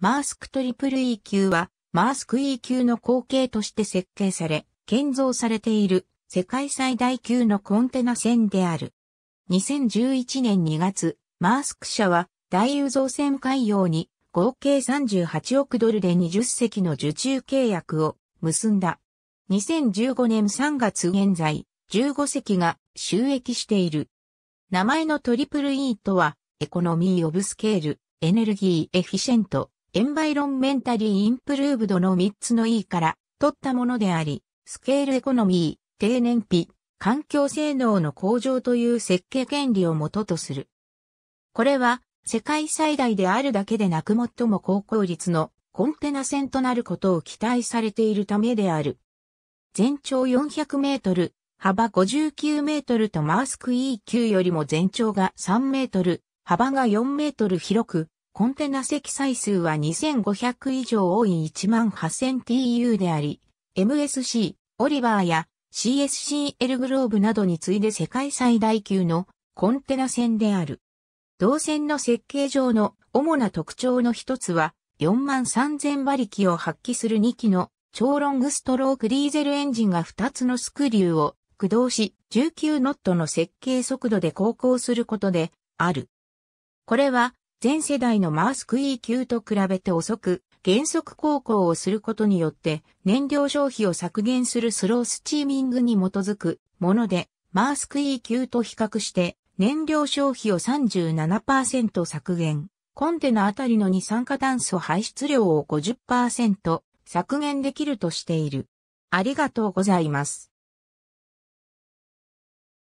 マースクトリプル E 級は、マースク E 級の後継として設計され、建造されている世界最大級のコンテナ船である。2011年2月、マースク社は大宇造船海洋に合計38億ドルで20隻の受注契約を結んだ。2015年3月現在、15隻が就役している。名前のトリプル E とは、 economy of scale、energy efficient、environmentally improved の3つの E から取ったものであり、スケールエコノミー、低燃費、環境性能の向上という設計原理をもとする。これは世界最大であるだけでなく最も高効率のコンテナ船となることを期待されているためである。全長400メートル、幅59メートルとマースク E 級よりも全長が3メートル、幅が4メートル広く、コンテナ積載数は2500以上多い 18000TU であり、MSC、オリバーや CSCL グローブなどに次いで世界最大級のコンテナ船である。同船の設計上の主な特徴の一つは、4万3000馬力を発揮する2機の超ロングストロークディーゼルエンジンが2つのスクリューを駆動し19ノットの設計速度で航行することである。これは全世代のマースク E 級と比べて遅く、減速航行をすることによって燃料消費を削減するスロースチーミングに基づくもので、マースク E 級と比較して燃料消費を37%削減、コンテナあたりの二酸化炭素排出量を50%削減できるとしている。ありがとうございます。